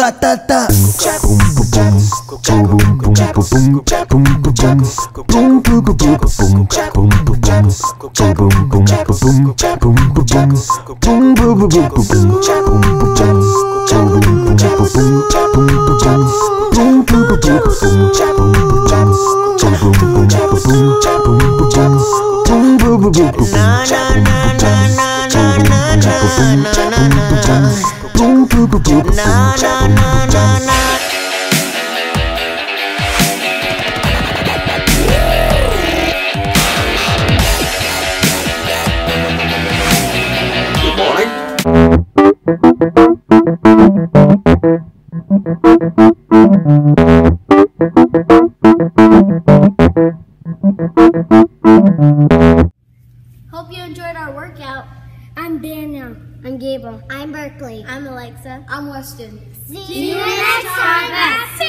ratata. Hope you enjoyed our workout. I'm Daniel. I'm Gabriel. I'm Berkeley. I'm Alexa. I'm Weston. See, you next time at